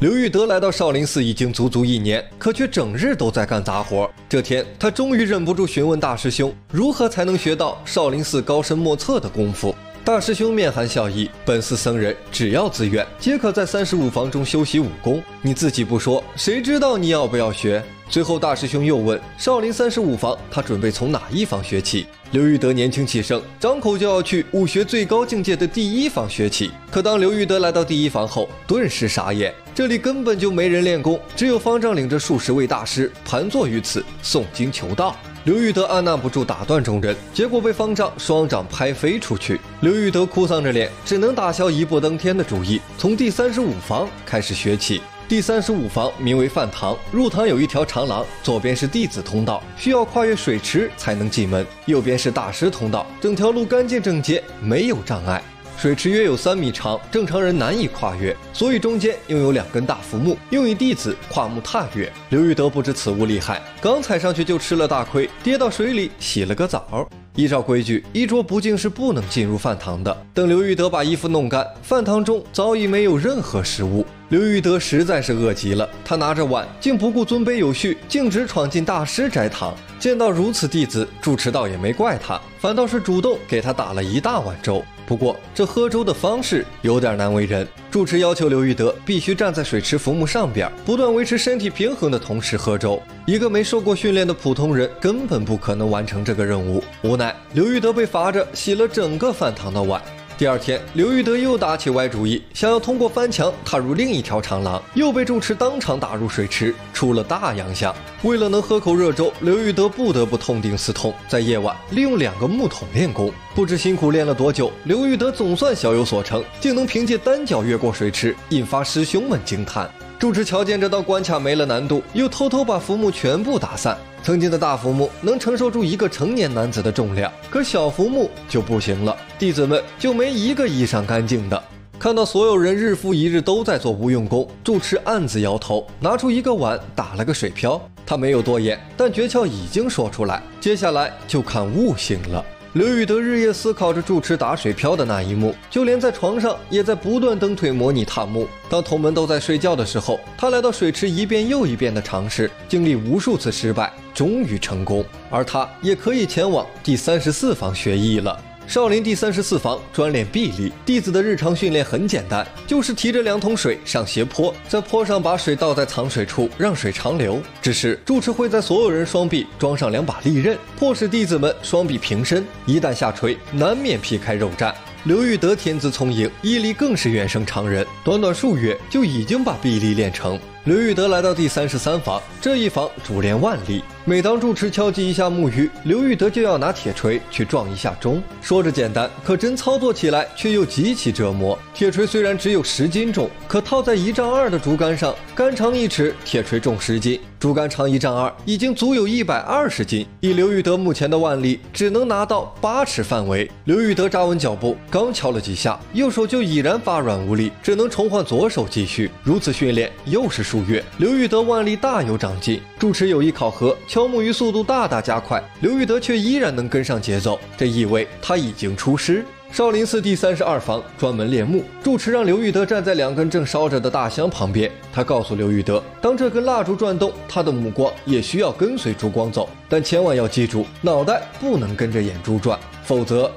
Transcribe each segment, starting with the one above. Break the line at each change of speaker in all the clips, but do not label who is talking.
刘玉德来到少林寺已经足足一年，可却整日都在干杂活。这天，他终于忍不住询问大师兄，如何才能学到少林寺高深莫测的功夫。大师兄面含笑意，本寺僧人只要自愿，皆可在三十五房中修习武功。你自己不说，谁知道你要不要学？最后，大师兄又问少林三十五房，他准备从哪一房学起？刘玉德年轻气盛，张口就要去武学最高境界的第一房学起。可当刘玉德来到第一房后，顿时傻眼，这里根本就没人练功，只有方丈领着数十位大师盘坐于此诵经求道。刘玉德按捺不住打断众人，结果被方丈双掌拍飞出去。刘玉德哭丧着脸，只能打消一步登天的主意，从第三十五房开始学起。第三十五房名为饭堂，入堂有一条长廊，左边是弟子通道，需要跨越水池才能进门；右边是大师通道，整条路干净整洁，没有障碍。水池约有三米长，正常人难以跨越，所以中间拥有两根大浮木，用以弟子跨木踏越。刘玉德不知此物厉害，刚踩上去就吃了大亏，跌到水里洗了个澡。依照规矩，衣着不净是不能进入饭堂的。等刘玉德把衣服弄干，饭堂中早已没有任何食物。刘玉德实在是饿极了，他拿着碗，竟不顾尊卑有序，径直闯进大师斋堂。见到如此弟子，住持倒也没怪他，反倒是主动给他打了一大碗粥。不过这喝粥的方式有点难为人。住持要求刘玉德必须站在水池浮木上边，不断维持身体平衡的同时喝粥。一个没受过训练的普通人根本不可能完成这个任务。无奈，刘玉德被罚着洗了整个饭堂的碗。第二天，刘玉德又打起歪主意，想要通过翻墙踏入另一条长廊，又被住持当场打入水池，出了大洋相。为了能喝口热粥，刘玉德不得不痛定思痛，在夜晚利用两个木桶练功。不知辛苦练了多久，刘玉德总算小有所成，竟能凭借单脚越过水池，引发师兄们惊叹。住持瞧见这道关卡没了难度，又偷偷把浮木全部打散。曾经的大浮木能承受住一个成年男子的重量，可小浮木就不行了。弟子们就没一个衣裳干净的。看到所有人日复一日都在做无用功，住持暗自摇头，拿出一个碗打了个水漂。他没有多言，但诀窍已经说出来。接下来就看悟性了。刘宇德日夜思考着住持打水漂的那一幕，就连在床上也在不断蹬腿模拟踏木。当同门都在睡觉的时候，他来到水池一遍又一遍的尝试，经历无数次失败，终于成功。而他也可以前往第三十四房学艺了。少林第三十四房专练臂力，弟子的日常训练很简单，就是提着两桶水上斜坡，在坡上把水倒在藏水处，让水长流。只是住持会在所有人双臂装上两把利刃，迫使弟子们双臂平伸，一旦下垂，难免劈开肉绽。刘玉德天资聪颖，毅力更是远胜常人，短短数月就已经把臂力练成。刘玉德来到第三十三房，这一房主练腕力。每当住持敲击一下木鱼，刘玉德就要拿铁锤去撞一下钟。说着简单，可真操作起来却又极其折磨。铁锤虽然只有十斤重，可套在一丈二的竹竿上，竿长一尺，铁锤重十斤，竹竿长一丈二，已经足有一百二十斤。以刘玉德目前的腕力，只能拿到八尺范围。刘玉德扎稳脚步，刚敲了几下，右手就已然发软无力，只能重换左手继续。如此训练，又是数。月，刘玉德腕力大有长进。住持有意考核，敲木鱼速度大大加快，刘玉德却依然能跟上节奏，这意味他已经出师。少林寺第三十二房专门练木，住持让刘玉德站在两根正烧着的大香旁边。他告诉刘玉德，当这根蜡烛转动，他的目光也需要跟随烛光走，但千万要记住，脑袋不能跟着眼珠转，否则。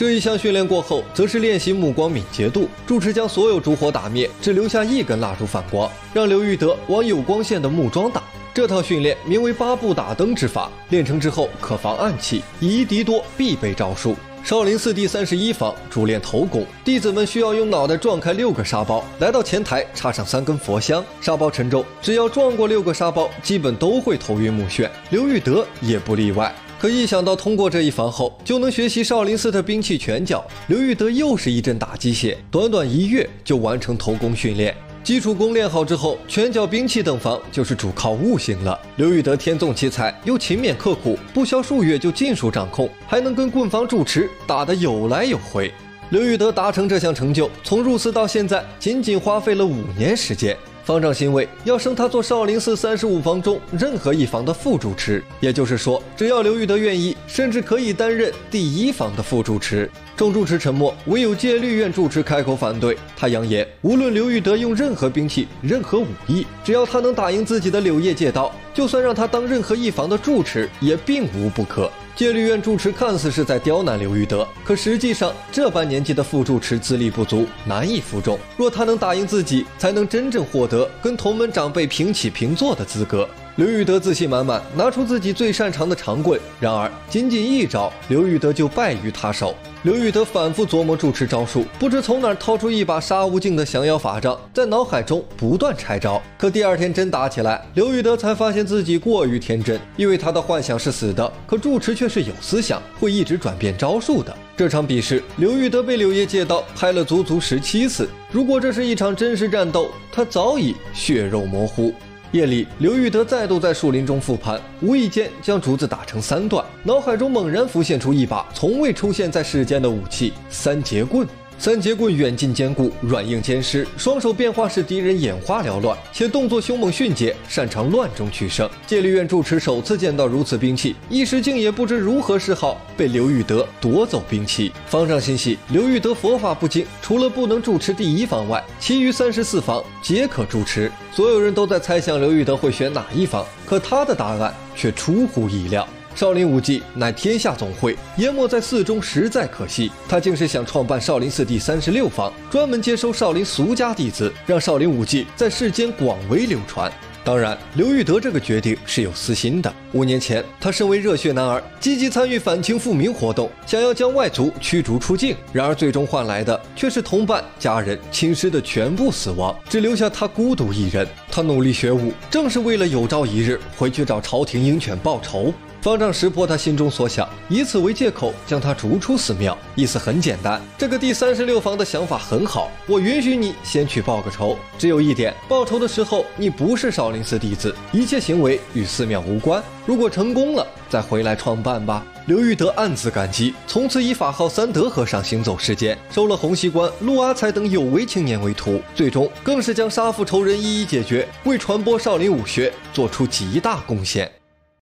这一项训练过后，则是练习目光敏捷度。住持将所有烛火打灭，只留下一根蜡烛反光，让刘玉德往有光线的木桩打。这套训练名为八步打灯之法，练成之后可防暗器，以一敌多必备招数。少林寺第三十一房主练头功，弟子们需要用脑袋撞开六个沙包，来到前台插上三根佛香，沙包沉重，只要撞过六个沙包，基本都会头晕目眩。刘玉德也不例外。可一想到通过这一房后就能学习少林寺的兵器拳脚，刘玉德又是一阵打鸡血，短短一月就完成头功训练。基础功练好之后，拳脚兵器等房就是主靠悟性了。刘玉德天纵奇才，又勤勉刻苦，不消数月就尽数掌控，还能跟棍房住持打得有来有回。刘玉德达成这项成就，从入寺到现在，仅仅花费了五年时间。方丈欣慰，要升他做少林寺三十五房中任何一房的副主持，也就是说，只要刘玉德愿意，甚至可以担任第一房的副主持。众主持沉默，唯有戒律院主持开口反对。他扬言，无论刘玉德用任何兵器、任何武艺，只要他能打赢自己的柳叶戒刀，就算让他当任何一房的住持，也并无不可。戒律院住持看似是在刁难刘玉德，可实际上这般年纪的副住持资历不足，难以服众。若他能打赢自己，才能真正获得跟同门长辈平起平坐的资格。刘玉德自信满满，拿出自己最擅长的长棍，然而仅仅一招，刘玉德就败于他手。刘玉德反复琢磨住持招数，不知从哪掏出一把杀无尽的降妖法杖，在脑海中不断拆招。可第二天真打起来，刘玉德才发现自己过于天真，因为他的幻想是死的，可住持却是有思想，会一直转变招数的。这场比试，刘玉德被柳叶借刀拍了足足十七次。如果这是一场真实战斗，他早已血肉模糊。夜里，刘玉德再度在树林中复盘，无意间将竹子打成三段，脑海中猛然浮现出一把从未出现在世间的武器——三节棍。三节棍远近兼顾，软硬兼施，双手变化使敌人眼花缭乱，且动作凶猛迅捷，擅长乱中取胜。戒律院住持首次见到如此兵器，一时竟也不知如何是好，被刘玉德夺走兵器。方丈心系刘玉德佛法不精，除了不能主持第一房外，其余三十四房皆可主持。所有人都在猜想刘玉德会选哪一房，可他的答案却出乎意料。少林武技乃天下总会，淹没在寺中实在可惜。他竟是想创办少林寺第三十六房，专门接收少林俗家弟子，让少林武技在世间广为流传。当然，刘玉德这个决定是有私心的。五年前，他身为热血男儿，积极参与反清复明活动，想要将外族驱逐出境。然而，最终换来的却是同伴、家人、亲师的全部死亡，只留下他孤独一人。他努力学武，正是为了有朝一日回去找朝廷鹰犬报仇。方丈识破他心中所想，以此为借口将他逐出寺庙。意思很简单，这个第三十六房的想法很好，我允许你先去报个仇。只有一点，报仇的时候你不是少林寺弟子，一切行为与寺庙无关。如果成功了，再回来创办吧。刘玉德暗自感激，从此以法号三德和尚行走世间，收了洪熙官、陆阿才等有为青年为徒，最终更是将杀父仇人一一解决，为传播少林武学做出极大贡献。